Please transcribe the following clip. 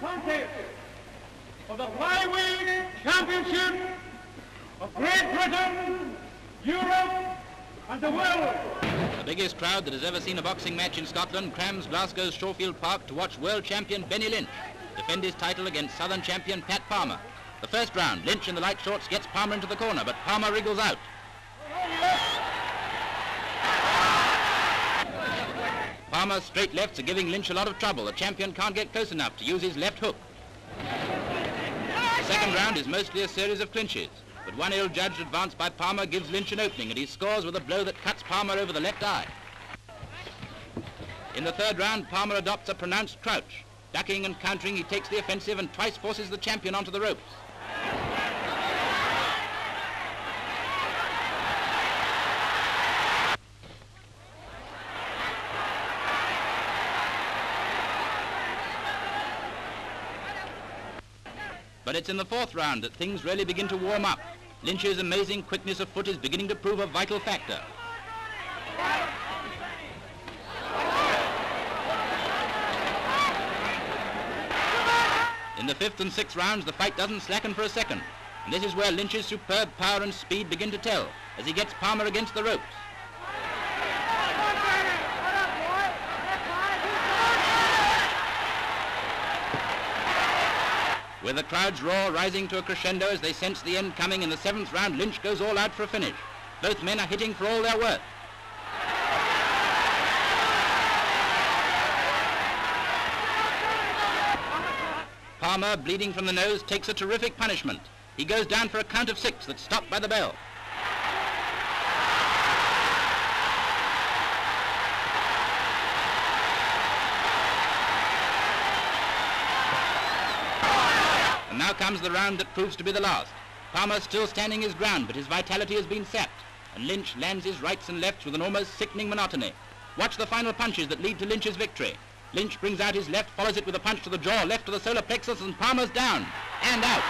contest the flyweight championship of Great Britain, Europe, and the world. The biggest crowd that has ever seen a boxing match in Scotland crams Glasgow's Shawfield Park to watch world champion Benny Lynch defend his title against southern champion Pat Palmer. The first round, Lynch in the light shorts gets Palmer into the corner, but Palmer wriggles out. Palmer's straight lefts are giving Lynch a lot of trouble. The champion can't get close enough to use his left hook. The second round is mostly a series of clinches, but one ill-judged advance by Palmer gives Lynch an opening, and he scores with a blow that cuts Palmer over the left eye. In the third round, Palmer adopts a pronounced crouch. Ducking and countering, he takes the offensive and twice forces the champion onto the ropes. But it's in the fourth round that things really begin to warm up. Lynch's amazing quickness of foot is beginning to prove a vital factor. In the fifth and sixth rounds, the fight doesn't slacken for a second. And this is where Lynch's superb power and speed begin to tell as he gets Palmer against the ropes. With the crowd's roar rising to a crescendo as they sense the end coming in the seventh round, Lynch goes all out for a finish. Both men are hitting for all they're worth. Palmer, bleeding from the nose, takes a terrific punishment. He goes down for a count of six that's stopped by the bell. Now comes the round that proves to be the last. Palmer still standing his ground, but his vitality has been sapped, and Lynch lands his rights and lefts with an almost sickening monotony. Watch the final punches that lead to Lynch's victory. Lynch brings out his left, follows it with a punch to the jaw, left to the solar plexus, and Palmer's down and out.